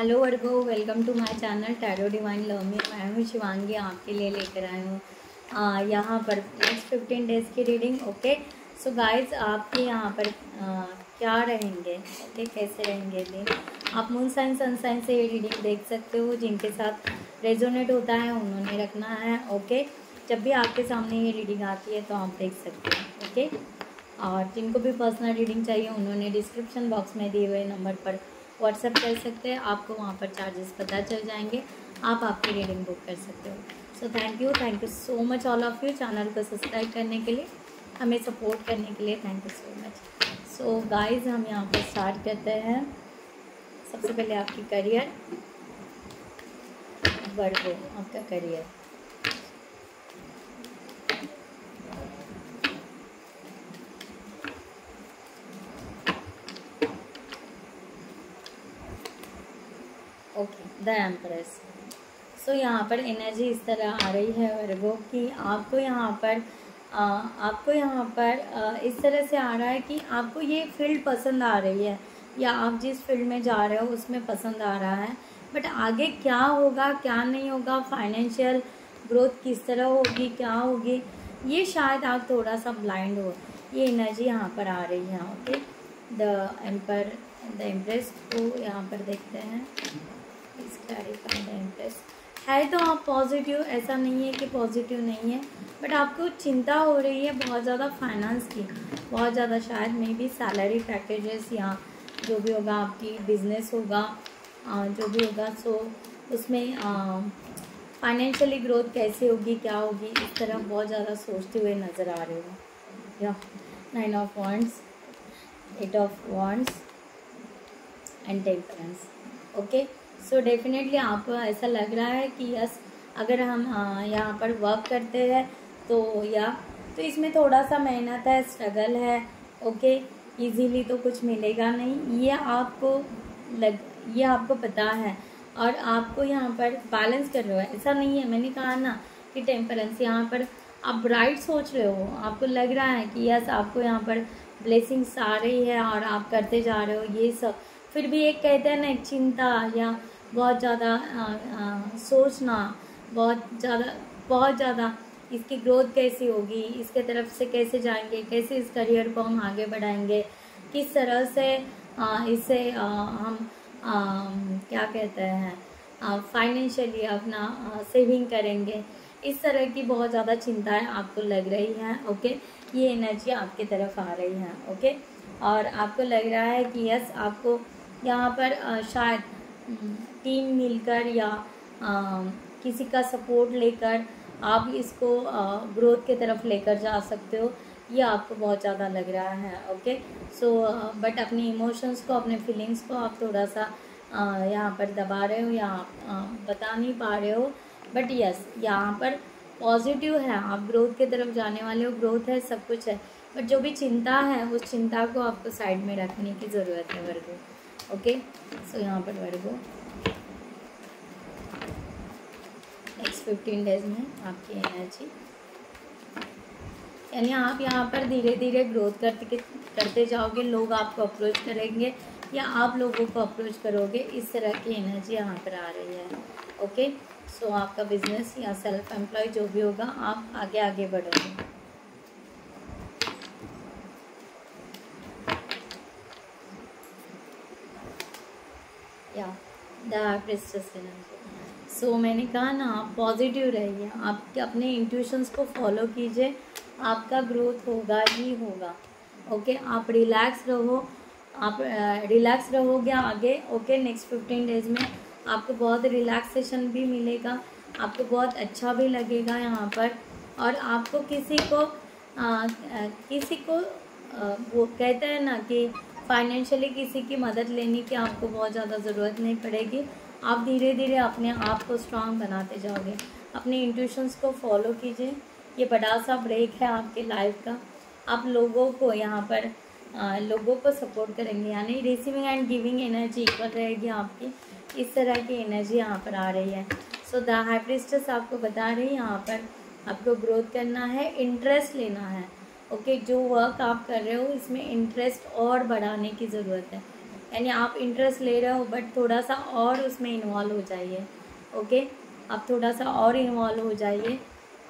Hello Virgo welcome to my channel tarot divine love में मैं हूँ शिवांगी आपके लिए लेकर आई हूँ। यहाँ पर नेक्स्ट फिफ्टीन डेज़ की रीडिंग ओके सो गाइस आपके यहाँ पर आ, क्या रहेंगे? ओके कैसे रहेंगे दिन? आप मून साइन सन साइन से ये रीडिंग देख सकते हो जिनके साथ रेजोनेट होता है उन्होंने रखना है ओके जब भी आपके सामने ये रीडिंग आती है तो आप देख सकते हो ओके और जिनको भी पर्सनल रीडिंग चाहिए उन्होंने डिस्क्रिप्शन बॉक्स में दिए हुए नंबर पर व्हाट्सएप कर सकते हैं, आपको वहाँ पर चार्जेस पता चल जाएँगे। आप आपकी रीडिंग बुक कर सकते हो। So thank you thank you so much all of you channel को सब्सक्राइब करने के लिए, हमें सपोर्ट करने के लिए thank you so much so guys हम यहाँ पर स्टार्ट करते हैं। सबसे पहले आपकी करियर वर्गो आपका career okay the empress so यहाँ पर एनर्जी इस तरह आ रही है वर्गो कि। आपको यहाँ पर आ, आपको यहाँ पर आ, इस तरह से आ रहा है कि आपको ये फ़ील्ड पसंद आ रही है या आप जिस फ़ील्ड में जा रहे हो उसमें पसंद आ रहा है। बट आगे क्या होगा क्या नहीं होगा फाइनेंशियल ग्रोथ किस तरह होगी क्या होगी ये शायद आप थोड़ा सा ब्लाइंड हो। ये एनर्जी यहाँ पर आ रही है okay the empress the empress को यहाँ पर देखते हैं। प्लीज़ क्लैरिफाई द है तो आप पॉजिटिव ऐसा नहीं है कि पॉजिटिव नहीं है बट आपको चिंता हो रही है बहुत ज़्यादा फाइनेंस की. बहुत ज़्यादा शायद मे बी सैलरी पैकेजेस या जो भी होगा आपकी बिज़नेस होगा जो भी होगा सो उसमें फाइनेंशियली ग्रोथ कैसे होगी, क्या होगी, इस तरह बहुत ज़्यादा सोचते हुए नज़र आ रहे हो. या nine of wands eight of wands and temperance okay so definitely आपको ऐसा लग रहा है कि यस, अगर हम यहाँ पर वर्क करते हैं तो या तो इसमें थोड़ा सा मेहनत है स्ट्रगल है ओके इजीली तो कुछ मिलेगा नहीं। ये आपको लग, ये आपको पता है। और आपको यहाँ पर बैलेंस कर रहे हो। ऐसा नहीं है। मैंने कहा ना कि टेम्परेंस यहाँ पर आप ब्राइट सोच रहे हो। आपको लग रहा है कि यस, आपको यहाँ पर ब्लेसिंग्स आ रही है और आप करते जा रहे हो, ये सब। फिर भी एक कहते हैं ना चिंता या बहुत ज़्यादा सोचना बहुत ज़्यादा बहुत ज़्यादा इसकी ग्रोथ कैसी होगी इसके तरफ़ से कैसे जाएँगे कैसे इस करियर को हम आगे बढ़ाएँगे किस तरह से आ, इसे आ, हम आ, क्या कहते हैं फाइनेंशियली अपना सेविंग करेंगे। इस तरह की बहुत ज़्यादा चिंताएँ आपको लग रही हैं ओके ये एनर्जी आपकी तरफ़ आ रही है ओके और आपको लग रहा है कि यस आपको यहाँ पर शायद टीम मिलकर या आ, किसी का सपोर्ट लेकर आप इसको ग्रोथ के तरफ़ लेकर जा सकते हो। ये आपको बहुत ज़्यादा लग रहा है ओके? सो बट अपनी इमोशंस को अपने फीलिंग्स को आप थोड़ा सा यहाँ पर दबा रहे हो या आप बता नहीं पा रहे हो। बट यस यहाँ पर पॉजिटिव है। आप ग्रोथ के तरफ़ जाने वाले हो। ग्रोथ है सब कुछ है। बट जो भी चिंता है उस चिंता को आपको साइड में रखने की ज़रूरत है वर्गो। ओके? सो यहाँ पर वर्गो। नेक्स्ट फिफ्टीन डेज़ में आपकी एनर्जी यानी आप यहाँ पर धीरे धीरे ग्रोथ करते करते जाओगे लोग आपको अप्रोच करेंगे या आप लोगों को अप्रोच करोगे इस तरह की एनर्जी यहाँ पर आ रही है। ओके सो so, आपका बिज़नेस या सेल्फ एम्प्लॉय जो भी होगा आप आगे आगे बढ़ोगे या द एनर्जी सो so, मैंने कहा ना आप पॉजिटिव रहिए। आप अपने इंट्यूशंस को फॉलो कीजिए। आपका ग्रोथ होगा ही होगा। Okay okay? आप रिलैक्स रहो। आप रिलैक्स रहोगे आगे। ओके नेक्स्ट फिफ्टीन डेज़ में आपको बहुत रिलैक्सेशन भी मिलेगा। आपको बहुत अच्छा भी लगेगा यहाँ पर। और आपको किसी को आ, आ, किसी को आ, वो कहते हैं ना कि फाइनेंशियली किसी की मदद लेने की आपको बहुत ज़्यादा ज़रूरत नहीं पड़ेगी। आप धीरे धीरे अपने आप को स्ट्रांग बनाते जाओगे। अपने इंट्यूशंस को फॉलो कीजिए। ये बड़ा सा ब्रेक है आपके लाइफ का। आप लोगों को यहाँ पर आ, लोगों को सपोर्ट करेंगे। यानी receiving and giving energy equal रहेगी आपकी। इस तरह की एनर्जी यहाँ पर आ रही है। सो द हाइप्रिस्टस आपको बता रही है यहाँ पर आपको ग्रोथ करना है इंटरेस्ट लेना है। ओके okay, जो वर्क आप कर रहे हो इसमें इंटरेस्ट और बढ़ाने की ज़रूरत है। यानी आप इंटरेस्ट ले रहे हो बट थोड़ा सा और उसमें इन्वॉल्व हो जाइए ओके आप थोड़ा सा और इन्वॉल्व हो जाइए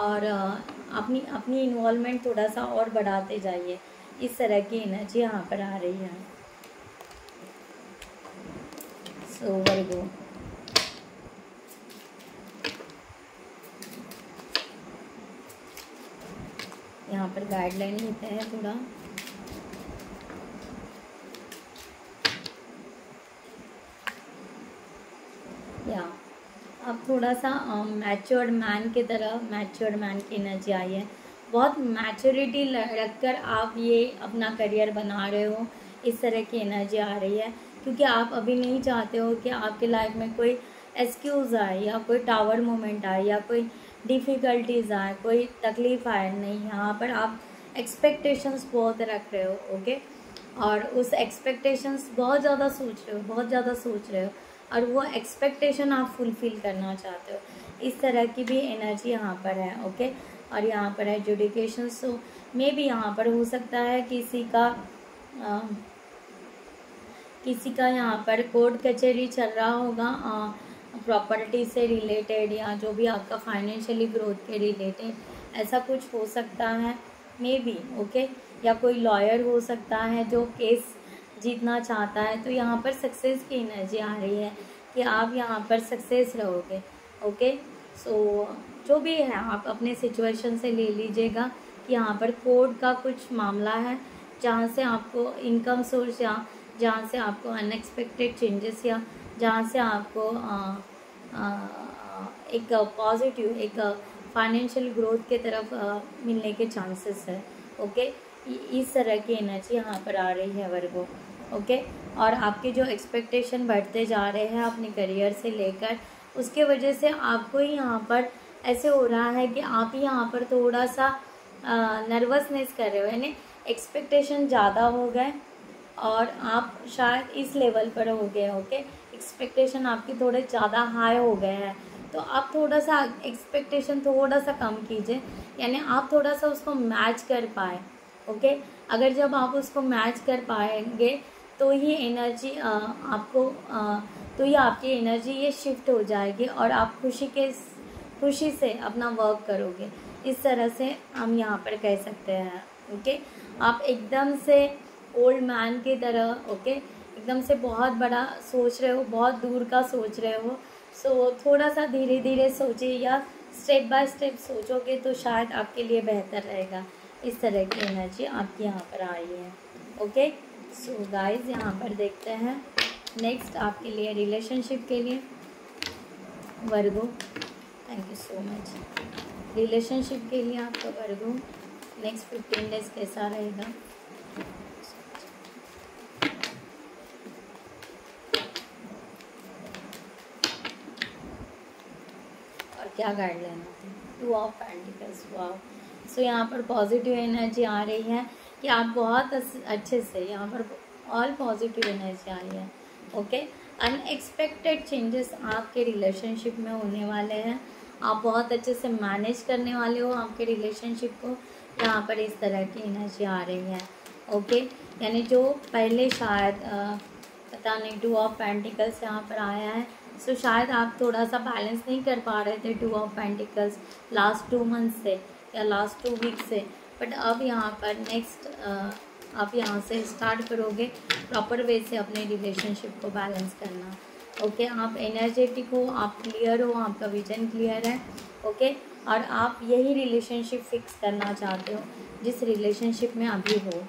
और अपनी अपनी इन्वॉल्वमेंट थोड़ा सा और बढ़ाते जाइए। इस तरह की एनर्जी यहाँ पर आ रही है। सो वर्गो यहाँ पर गाइडलाइन लेते हैं थोड़ा। या अब थोड़ा सा मैच्योर्ड मैन की तरह मैच्योर्ड मैन की एनर्जी आई है। बहुत मैच्योरिटी रख कर आप ये अपना करियर बना रहे हो। इस तरह की एनर्जी आ रही है। क्योंकि आप अभी नहीं चाहते हो कि आपके लाइफ में कोई एक्सक्यूज़ आए या कोई टावर मोमेंट आए या कोई डिफ़िकल्टीज़ आए, कोई तकलीफ़ आए। नहीं, यहाँ पर आप एक्सपेक्टेशंस बहुत रख रहे हो ओके और उस एक्सपेक्टेशंस बहुत ज़्यादा सोच रहे हो, बहुत ज़्यादा सोच रहे हो। और वो एक्सपेक्टेशन आप फुलफ़िल करना चाहते हो। इस तरह की भी एनर्जी यहाँ पर है ओके और यहाँ पर है जुडिकेशन सो मे भी यहाँ पर हो सकता है किसी का आ, किसी का यहाँ पर कोर्ट कचहरी चल रहा होगा प्रॉपर्टी से रिलेटेड या जो भी आपका फाइनेंशियली ग्रोथ के रिलेटेड ऐसा कुछ हो सकता है मे बी ओके या कोई लॉयर हो सकता है जो केस जीतना चाहता है तो यहाँ पर सक्सेस की एनर्जी आ रही है कि आप यहाँ पर सक्सेस रहोगे ओके सो जो भी है आप अपने सिचुएशन से ले लीजिएगा कि यहाँ पर कोर्ट का कुछ मामला है जहाँ से आपको इनकम सोर्स या जहाँ से आपको अनएक्सपेक्टेड चेंजेस या जहाँ से आपको आ, आ, एक पॉजिटिव एक फाइनेंशियल ग्रोथ के तरफ़ आ, मिलने के चांसेस है ओके इस तरह की एनर्जी यहाँ पर आ रही है वर्गो ओके? और आपके जो एक्सपेक्टेशन बढ़ते जा रहे हैं अपने करियर से लेकर, उसके वजह से आपको ही यहाँ पर ऐसे हो रहा है कि आप ही यहाँ पर थोड़ा सा नर्वसनेस कर रहे हो, यानी एक्सपेक्टेशन ज़्यादा हो गए और आप शायद इस लेवल पर हो गए, ओके? एक्सपेक्टेशन आपकी थोड़े ज़्यादा हाई हो गए हैं। तो आप थोड़ा सा एक्सपेक्टेशन थोड़ा सा कम कीजिए, यानी आप थोड़ा सा उसको मैच कर पाए, ओके? अगर जब आप उसको मैच कर पाएँगे तो ही एनर्जी आपको तो ये आपकी एनर्जी ये शिफ्ट हो जाएगी और आप खुशी के खुशी से अपना वर्क करोगे। इस तरह से हम यहाँ पर कह सकते हैं ओके आप एकदम से ओल्ड मैन की तरह ओके एकदम से बहुत बड़ा सोच रहे हो, बहुत दूर का सोच रहे हो। सो थोड़ा सा धीरे धीरे सोचिए या स्टेप बाय स्टेप सोचोगे तो शायद आपके लिए बेहतर रहेगा। इस तरह की एनर्जी आपके यहाँ पर आई है ओके सो गाइस यहाँ पर देखते हैं। नेक्स्ट आपके लिए रिलेशनशिप के लिए। Virgo thank you so much relationship के लिए आपका वर्गो नेक्स्ट फिफ्टीन डेज़ कैसा रहेगा? और क्या गाइड लेना two of pentacles wow so यहाँ पर पॉजिटिव एनर्जी आ रही है। कि आप बहुत अच्छे से यहाँ पर ऑल पॉजिटिव एनर्जी आई है ओके अनएक्सपेक्टेड चेंजेस आपके रिलेशनशिप में होने वाले हैं। आप बहुत अच्छे से मैनेज करने वाले हो आपके रिलेशनशिप को। यहाँ पर इस तरह की एनर्जी आ रही है ओके यानी जो पहले शायद पता नहीं टू ऑफ़ पेंटिकल्स यहाँ पर आया है सो शायद आप थोड़ा सा बैलेंस नहीं कर पा रहे थे two of pentacles last two month से या लास्ट टू वीक से। बट अब यहाँ पर नेक्स्ट आप यहाँ से स्टार्ट करोगे प्रॉपर वे से अपने रिलेशनशिप को बैलेंस करना। ओके okay, आप एनर्जेटिक हो आप क्लियर हो आपका विजन क्लियर है। Okay okay? और आप यही रिलेशनशिप फिक्स करना चाहते हो जिस रिलेशनशिप में अभी हो।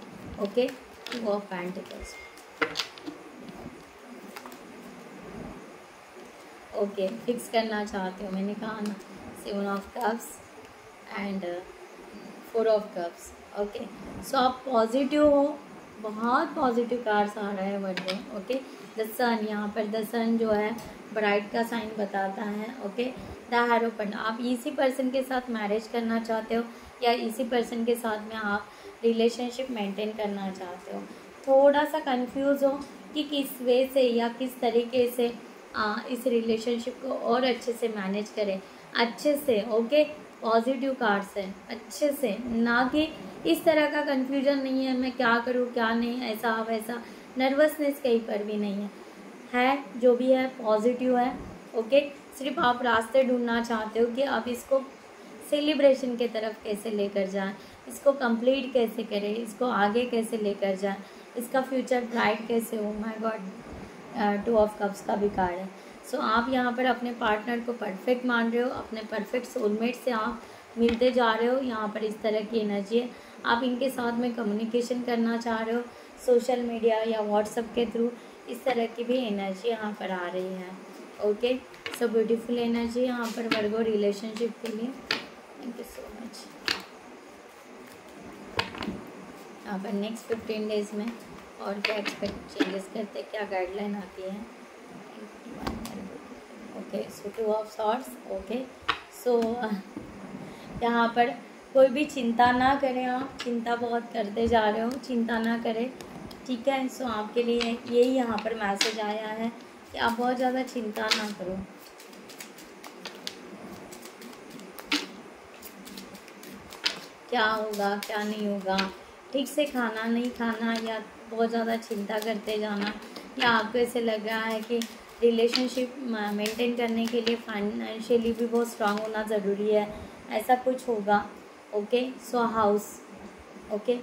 Okay two of pentacles okay fix करना चाहते हो मैंने कहा ना seven of cups and four of cups okay so आप पॉजिटिव हो बहुत पॉजिटिव कार्ड्स आ रहे हैं वर्ड में ओके द सन यहाँ पर द सन जो है ब्राइट का साइन बताता है ओके द हैरोपन आप इसी पर्सन के साथ मैरिज करना चाहते हो या इसी पर्सन के साथ में आप रिलेशनशिप मेंटेन करना चाहते हो? थोड़ा सा कंफ्यूज हो कि किस वे से या किस तरीके से आ, इस रिलेशनशिप को और अच्छे से मैनेज करें। अच्छे से ओके पॉजिटिव कार्ड्स हैं, अच्छे से। ना कि इस तरह का कन्फ्यूज़न नहीं है, मैं क्या करूँ, क्या नहीं, ऐसा, वैसा। नर्वसनेस कहीं पर भी नहीं है। है, जो भी है पॉजिटिव है ओके सिर्फ़ आप रास्ते ढूंढना चाहते हो कि आप इसको सेलिब्रेशन के तरफ़ कैसे लेकर जाएँ, इसको कंप्लीट कैसे करें, इसको आगे कैसे लेकर जाएँ, इसका फ्यूचर ब्राइट कैसे हो? My god two of cups का भी कार्ड है। सो so, आप यहाँ पर अपने पार्टनर को परफेक्ट मान रहे हो अपने परफेक्ट सोलमेट से आप मिलते जा रहे हो यहाँ पर इस तरह की एनर्जी है। आप इनके साथ में कम्युनिकेशन करना चाह रहे हो सोशल मीडिया या व्हाट्सअप के थ्रू इस तरह की भी एनर्जी यहाँ पर आ रही है। ओके सो ब्यूटीफुल एनर्जी यहाँ पर वर्गो रिलेशनशिप के लिए। थैंक यू सो मच यहाँ पर नेक्स्ट फिफ्टीन डेज़ में और क्या एक्सपेक्ट चेंजेस करते क्या गाइडलाइन आती है? Okay so two of sorts okay. So यहाँ पर कोई भी चिंता ना करें आप, चिंता बहुत करते जा रहे हो, चिंता ना करें, ठीक है? सो आपके लिए यही यहाँ पर मैसेज आया है कि आप बहुत ज़्यादा चिंता ना करो। क्या होगा, क्या नहीं होगा? ठीक से खाना नहीं खाना या बहुत ज़्यादा चिंता करते जाना, या आपको ऐसे लग रहा है कि रिलेशनशिप मेंटेन करने के लिए फाइनेंशियली भी बहुत स्ट्रांग होना ज़रूरी है। ऐसा कुछ होगा okay so house okay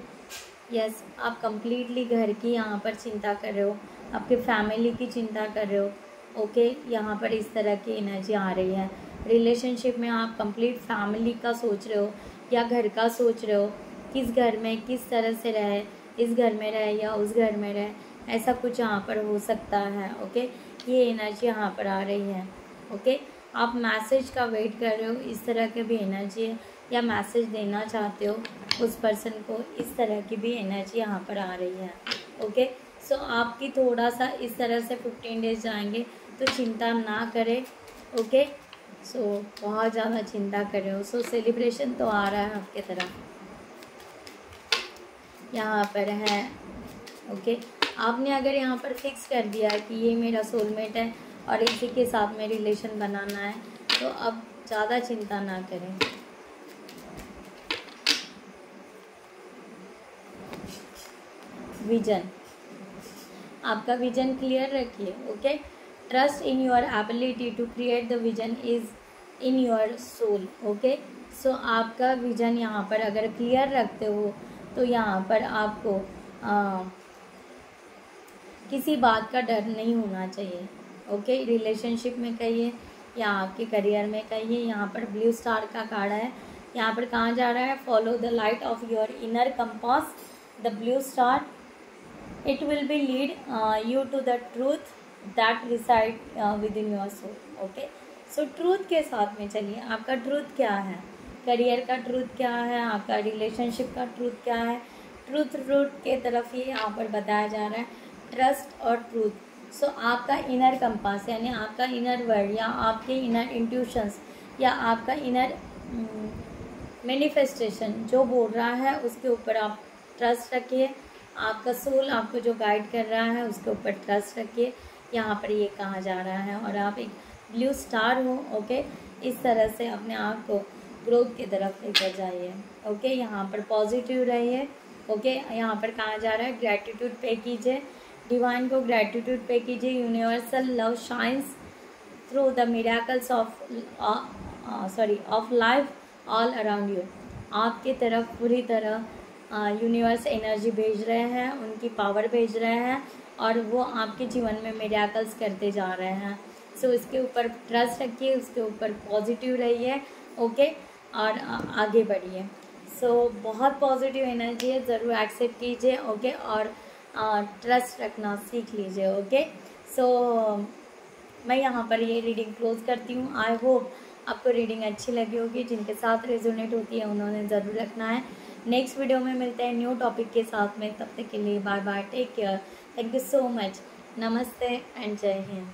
yes आप कंप्लीटली घर की यहाँ पर चिंता कर रहे हो, आपके फैमिली की चिंता कर रहे हो ओके यहाँ पर इस तरह की एनर्जी आ रही है। रिलेशनशिप में आप कंप्लीट फैमिली का सोच रहे हो, या घर का सोच रहे हो, किस घर में किस तरह से रहे, इस घर में रहे या उस घर में रहे, ऐसा कुछ यहाँ पर हो सकता है ओके ये एनर्जी यहाँ पर आ रही है ओके आप मैसेज का वेट कर रहे हो इस तरह के भी एनर्जी है या मैसेज देना चाहते हो उस पर्सन को इस तरह की भी एनर्जी यहाँ पर आ रही है ओके सो so, आपकी थोड़ा सा इस तरह से फिफ्टीन डेज़ जाएँगे तो चिंता ना करें ओके सो so, बहुत ज़्यादा चिंता कर रहे हो। सो सेलिब्रेशन तो आ रहा है आपके तरफ़। यहाँ पर है ओके आपने अगर यहाँ पर फिक्स कर दिया है कि ये मेरा सोलमेट है और इसी के साथ में रिलेशन बनाना है तो अब ज़्यादा चिंता ना करें। विजन आपका विजन क्लियर रखिए okay trust in your ability to create the vision is in your soul okay so आपका विजन यहाँ पर अगर क्लियर रखते हो तो यहाँ पर आपको आ, किसी बात का डर नहीं होना चाहिए। ओके, रिलेशनशिप में कहिए या आपके करियर में कहिए, यहाँ पर ब्लू स्टार का कार्ड है। यहाँ पर कहाँ जा रहा है? Follow the light of your inner compass the blue star it will be lead you to the truth that reside within your soul okay so truth के साथ में चलिए। आपका ट्रूथ क्या है? करियर का ट्रूथ क्या है? आपका रिलेशनशिप का ट्रूथ क्या है? ट्रूथ रूट के तरफ़ ही यहाँ पर बताया जा रहा है। ट्रस्ट और ट्रूथ सो so, आपका इनर कंपास यानी आपका इनर वर्ड या आपके इनर इंट्यूशंस या आपका इनर मैनिफेस्टेशन mm, जो बोल रहा है उसके ऊपर आप ट्रस्ट रखिए। आपका सोल आपको जो गाइड कर रहा है उसके ऊपर ट्रस्ट रखिए। यहाँ पर ये कहा जा रहा है और आप एक ब्लू स्टार हो ओके इस तरह से अपने आप को ग्रोथ की तरफ़ लेकर जाइए ओके यहाँ पर पॉजिटिव रहिए ओके यहाँ पर कहा जा रहा है ग्रेटिट्यूड पे कीजिए। डिवाइन को ग्रेटिट्यूड पे कीजिए universal love shines through the miracles of sorry of life all around you आपकी तरफ़ पूरी तरह यूनिवर्स uh, एनर्जी भेज रहे हैं उनकी पावर भेज रहे हैं और वो आपके जीवन में मेराकल्स करते जा रहे हैं। सो so, इसके ऊपर ट्रस्ट रखिए उसके ऊपर पॉजिटिव रहिए ओके और आगे बढ़िए। सो so, बहुत पॉजिटिव एनर्जी है ज़रूर एक्सेप्ट कीजिए ओके और ट्रस्ट रखना सीख लीजिए ओके सो मैं यहाँ पर ये रीडिंग क्लोज करती हूँ। आई होप आपको रीडिंग अच्छी लगी होगी, जिनके साथ रेजोनेट होती है, उन्होंने ज़रूर रखना है। नेक्स्ट वीडियो में मिलते हैं न्यू टॉपिक के साथ में। तब तक के लिए bye bye take care thank you so much नमस्ते एंड जय हिंद।